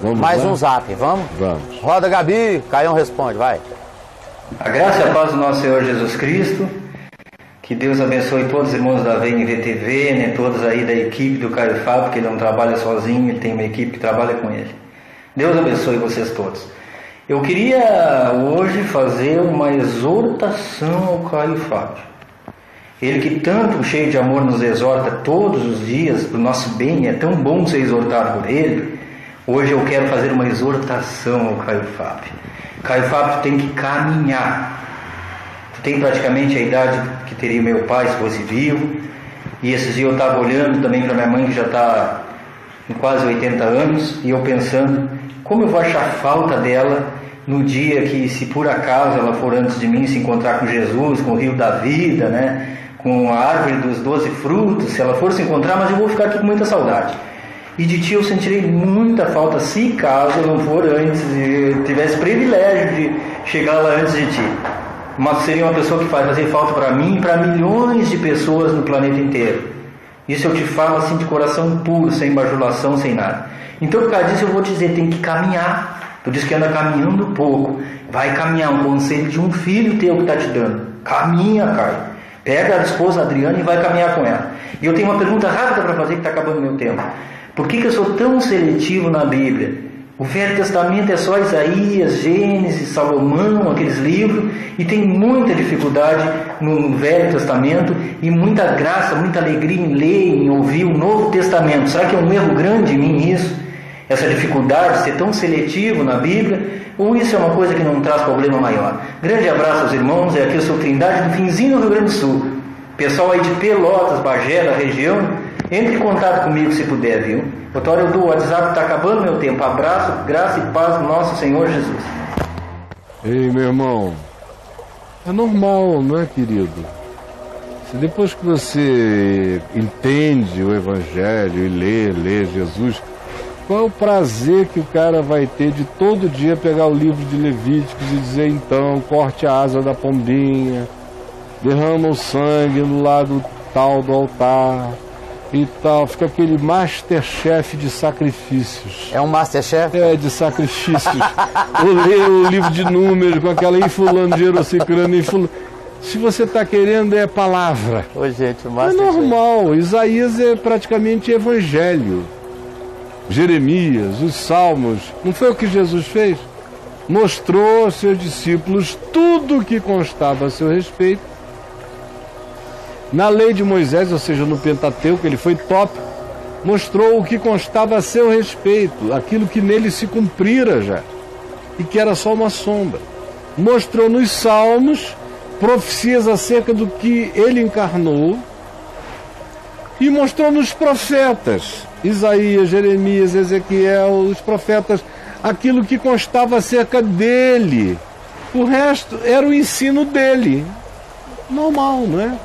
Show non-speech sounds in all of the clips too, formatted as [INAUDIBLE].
Vamos Mais lá? um zap, vamos? Vamos. Roda, Gabi. Caião responde, vai. A graça e a paz do nosso Senhor Jesus Cristo. Que Deus abençoe todos os irmãos da VNVTV, né, todos aí da equipe do Caio Fábio, porque ele não trabalha sozinho, ele tem uma equipe que trabalha com ele. Deus abençoe vocês todos. Eu queria hoje fazer uma exortação ao Caio Fábio. Ele que tanto cheio de amor nos exorta todos os dias para o nosso bem, é tão bom ser exortado por ele. Hoje eu quero fazer uma exortação ao Caio Fábio. Caio Fábio tem que caminhar. Tu tem praticamente a idade que teria meu pai se fosse vivo. E esses dias eu estava olhando também para minha mãe que já está com quase 80 anos e eu pensando como eu vou achar falta dela no dia que, se por acaso ela for antes de mim se encontrar com Jesus, com o rio da vida, né? com a árvore dos doze frutos, se ela for se encontrar, mas eu vou ficar aqui com muita saudade. E de ti eu sentirei muita falta se caso eu não for antes e tivesse privilégio de chegar lá antes de ti. Mas seria uma pessoa que faz fazer falta para mim e para milhões de pessoas no planeta inteiro. Isso eu te falo assim de coração puro, sem bajulação, sem nada. Então por causa disso eu vou te dizer, tem que caminhar. Tu diz que anda caminhando pouco. Vai caminhar, um conselho de um filho teu que está te dando. Caminha, Caio. Pega a esposa Adriana e vai caminhar com ela. E eu tenho uma pergunta rápida para fazer que está acabando o meu tempo. Por que, que eu sou tão seletivo na Bíblia? O Velho Testamento é só Isaías, Gênesis, Salomão, aqueles livros, e tem muita dificuldade no Velho Testamento e muita graça, muita alegria em ler, em ouvir o Novo Testamento. Será que é um erro grande em mim isso? Essa dificuldade de ser tão seletivo na Bíblia? Ou isso é uma coisa que não traz problema maior? Grande abraço aos irmãos, é aqui eu sou Trindade do Finzinho, no Rio Grande do Sul. Pessoal aí de Pelotas, Bagé, da região, entre em contato comigo se puder, viu? Outra hora eu dou o WhatsApp, está acabando meu tempo. Abraço, graça e paz do nosso Senhor Jesus. Ei, meu irmão, é normal, não é, querido? Se depois que você entende o Evangelho e lê, lê Jesus, qual é o prazer que o cara vai ter de todo dia pegar o livro de Levíticos e dizer então, corte a asa da pombinha, derrama o sangue no lado tal do altar e tal, fica aquele masterchef de sacrifícios. É um Masterchef? É, de sacrifícios. [LAUGHS] Ou ler o livro de números com aquela gerociclano, em fulano. Se você está querendo, é palavra. Ô, gente, o É normal. Isaías é praticamente evangelho. Jeremias, os salmos. Não foi o que Jesus fez? Mostrou aos seus discípulos tudo o que constava a seu respeito. Na lei de Moisés, ou seja, no Pentateuco, ele foi top. Mostrou o que constava a seu respeito, aquilo que nele se cumprira já, e que era só uma sombra. Mostrou nos salmos profecias acerca do que ele encarnou, e mostrou nos profetas, Isaías, Jeremias, Ezequiel, os profetas, aquilo que constava acerca dele. O resto era o ensino dele. Normal, não é?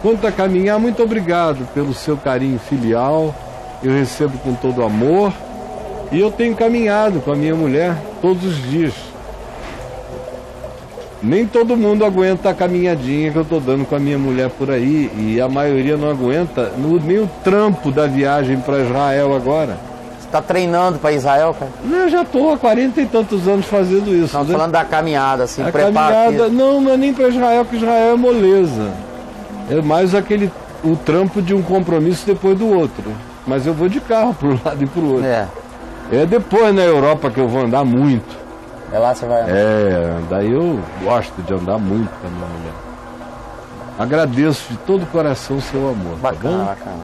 Quanto a caminhar, muito obrigado pelo seu carinho filial. Eu recebo com todo amor. E eu tenho caminhado com a minha mulher todos os dias. Nem todo mundo aguenta a caminhadinha que eu estou dando com a minha mulher por aí. E a maioria não aguenta no, nem o trampo da viagem para Israel agora. Você tá treinando para Israel, cara? Eu já estou há 40 e tantos anos fazendo isso. Estamos né? falando da caminhada, assim, A preparo caminhada, não, não é nem para Israel, que Israel é moleza. É mais aquele o trampo de um compromisso depois do outro. Mas eu vou de carro [LAUGHS] para um lado e para o outro. É. É depois na Europa que eu vou andar muito. É lá você vai andar. É, daí eu gosto de andar muito com a minha mulher. Agradeço de todo o coração o seu amor, tá Bacana, bom? bacana.